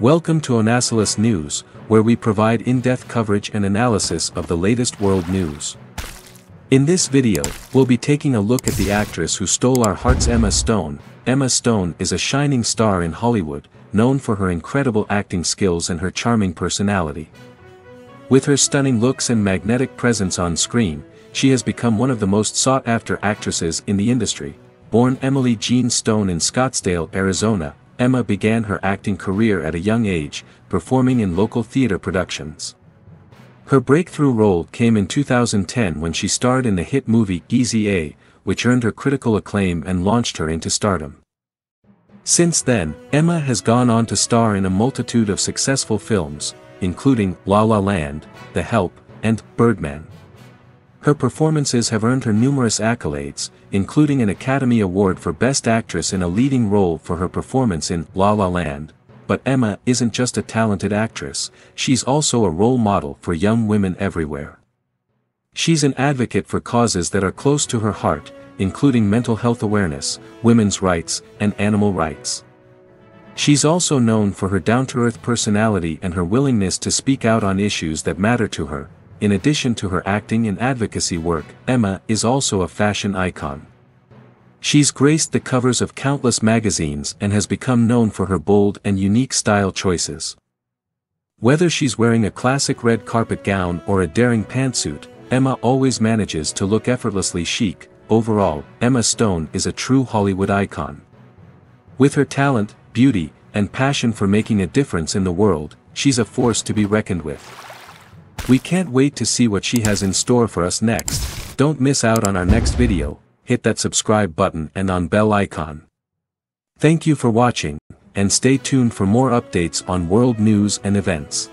Welcome to Onasilus News, where we provide in-depth coverage and analysis of the latest world news. In this video, we'll be taking a look at the actress who stole our hearts Emma Stone. Emma Stone is a shining star in Hollywood, known for her incredible acting skills and her charming personality. With her stunning looks and magnetic presence on screen, she has become one of the most sought-after actresses in the industry. Born Emily Jean Stone in Scottsdale, Arizona, Emma began her acting career at a young age, performing in local theater productions. Her breakthrough role came in 2010 when she starred in the hit movie Easy A, which earned her critical acclaim and launched her into stardom. Since then, Emma has gone on to star in a multitude of successful films, including La La Land, The Help, and Birdman. Her performances have earned her numerous accolades, including an Academy Award for Best Actress in a leading role for her performance in La La Land. But Emma isn't just a talented actress, she's also a role model for young women everywhere. She's an advocate for causes that are close to her heart, including mental health awareness, women's rights, and animal rights. She's also known for her down-to-earth personality and her willingness to speak out on issues that matter to her, in addition to her acting and advocacy work, Emma is also a fashion icon. She's graced the covers of countless magazines and has become known for her bold and unique style choices. Whether she's wearing a classic red carpet gown or a daring pantsuit, Emma always manages to look effortlessly chic, overall, Emma Stone is a true Hollywood icon. With her talent, beauty, and passion for making a difference in the world, she's a force to be reckoned with. We can't wait to see what she has in store for us next, don't miss out on our next video, hit that subscribe button and on bell icon. Thank you for watching, and stay tuned for more updates on world news and events.